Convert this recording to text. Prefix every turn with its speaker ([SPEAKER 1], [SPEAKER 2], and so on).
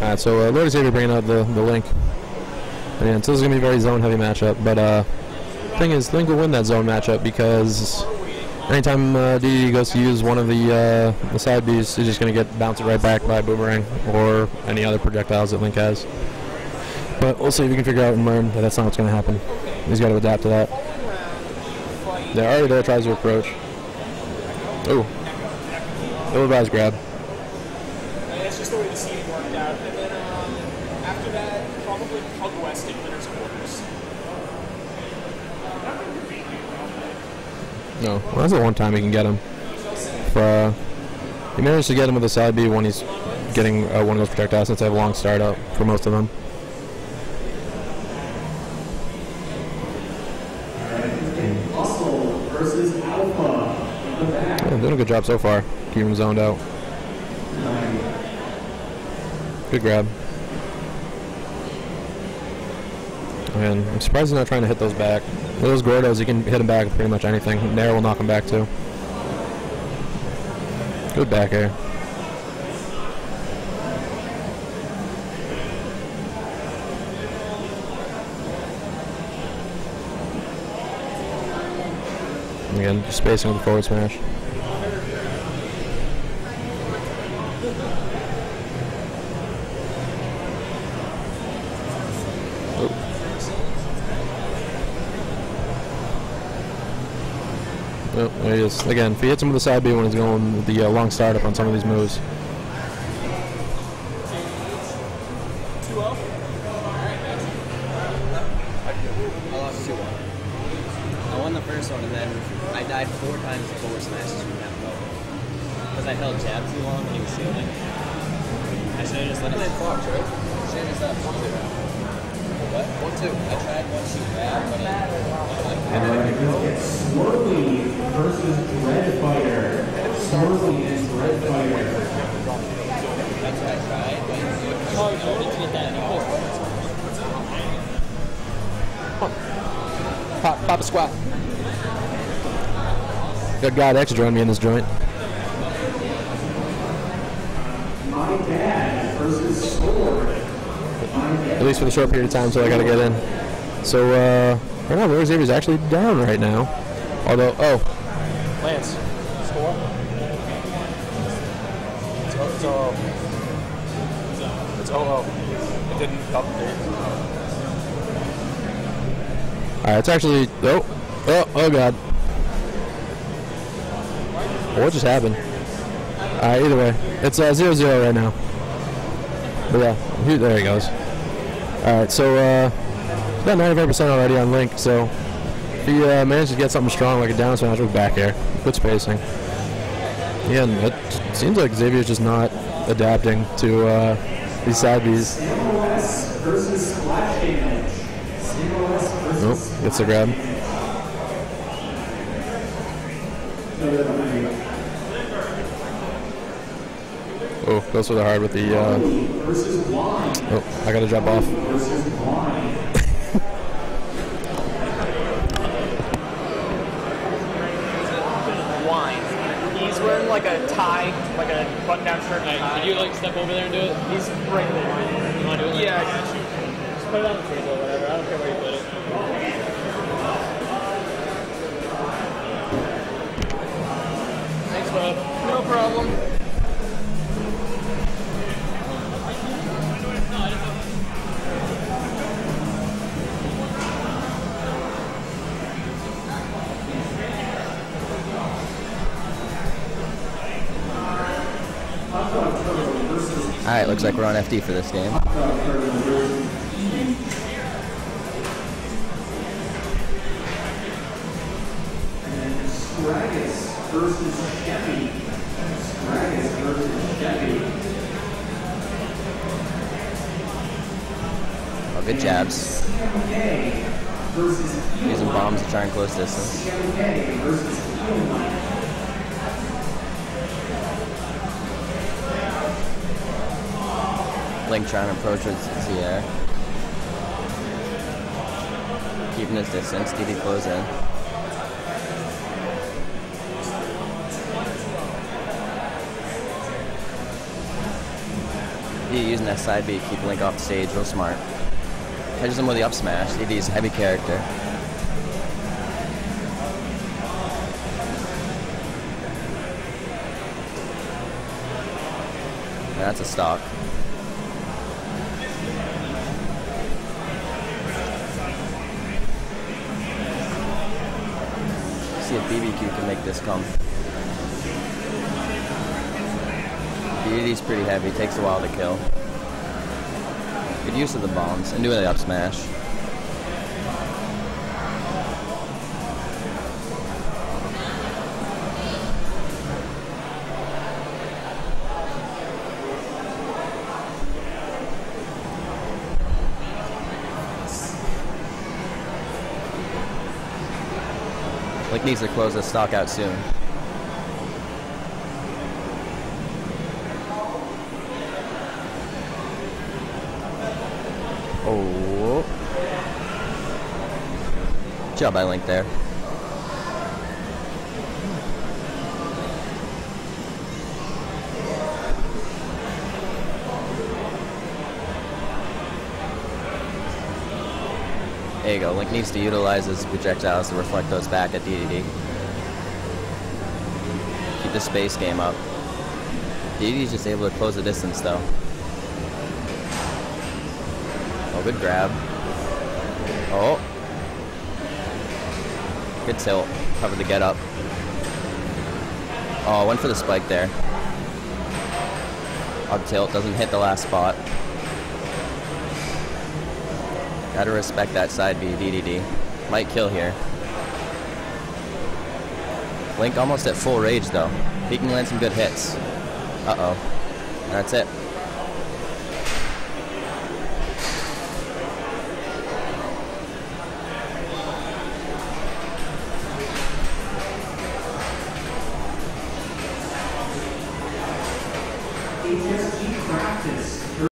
[SPEAKER 1] Alright, so uh, Lord Xavier bringing out the, the Link. And so this is going to be a very zone heavy matchup. But uh, thing is, Link will win that zone matchup because anytime uh, DD goes to use one of the uh, the side Bs, he's just going to get bounced right back by Boomerang or any other projectiles that Link has. But we'll see if we can figure out and learn that that's not what's going to happen. He's got to adapt to that. They're already there, tries to approach. Oh. Ill-advised grab.
[SPEAKER 2] And it's just the way scene worked out. And then um, after that, probably Hug West in winner's quarters.
[SPEAKER 1] No, well, that's the one time he can get him. If, uh, he managed to get him with a side B when he's getting uh, one of those projectiles since they have a long start up for most of them.
[SPEAKER 3] Hustle versus Alpha. in the back.
[SPEAKER 1] Yeah, doing a good job so far, keeping him zoned out. Good grab. And I'm surprised he's not trying to hit those back. Those Gordos, he can hit him back with pretty much anything. Nair will knock him back too. Good back air. Again, spacing with the forward smash. Oh, there he is. Again, if he hits him with the side B when he's going with the uh, long startup on some of these moves.
[SPEAKER 4] I lost two one. I won the first one, and then I died four times to forward smashes that. Because I held jab too long when he was sealing. I should have just let it. Fox, right? One two. I tried one two grab, but it.
[SPEAKER 3] Swirly versus Dread Fighter. Swirly and Dread Fighter.
[SPEAKER 4] That's what I tried, but it
[SPEAKER 2] Oh, you wanted to get that anymore.
[SPEAKER 1] Pop, pop a squat. Got God X join me in this joint.
[SPEAKER 3] My Dad versus Sword.
[SPEAKER 1] At least for the short period of time, so I gotta get in. So, uh, right now, Lord Xavier's actually down right now. Although, oh,
[SPEAKER 2] Lance, score. It's oh, it's oh. It's oh oh. It didn't up
[SPEAKER 1] alright, it's actually, oh, oh, oh god. What just happened? Alright, either way, it's uh, 0 0 right now. But yeah, he- there he goes. Alright, so, uh, got 95% already on Link, so if he uh, manages to get something strong like a down smash with back air, good spacing. Yeah, and it seems like Xavier's just not adapting to uh, these side Bs.
[SPEAKER 3] CMOS versus Splash Damage. CMOS versus
[SPEAKER 1] Nope, gets the grab. Oh, goes for the hard with the, uh, oh, I gotta jump off.
[SPEAKER 3] Wine.
[SPEAKER 2] wine. He's wearing like a tie, like a button-down shirt. and a.
[SPEAKER 5] Could you like step over there and do it?
[SPEAKER 2] He's right there.
[SPEAKER 5] You want to do it?
[SPEAKER 2] Yeah, I got you.
[SPEAKER 5] Just put it on the table or whatever. I don't care where you put it. Thanks, bud.
[SPEAKER 2] No problem.
[SPEAKER 4] Alright, looks like we're on FD for this game. Oh, good jabs. Using bombs to try and close distance. Link trying to approach with Zair. Keeping his distance, DD close in. He using that side B keep Link off stage, real smart. Catches him with the up smash. DD's heavy character. That's a stock. See if BBQ can make this come. DDD's pretty heavy, takes a while to kill. Good use of the bombs and doing the up smash. Needs to close this stock out soon. Oh. Job by Link there. There you go. Link needs to utilize his projectiles to reflect those back at DDD. Keep the space game up. DDD's just able to close the distance though. Oh, good grab. Oh. Good tilt. Covered the get up. Oh, went for the spike there. Up tilt, doesn't hit the last spot. Gotta respect that side B, DDD. Might kill here. Link almost at full rage though. He can land some good hits. Uh-oh. That's it.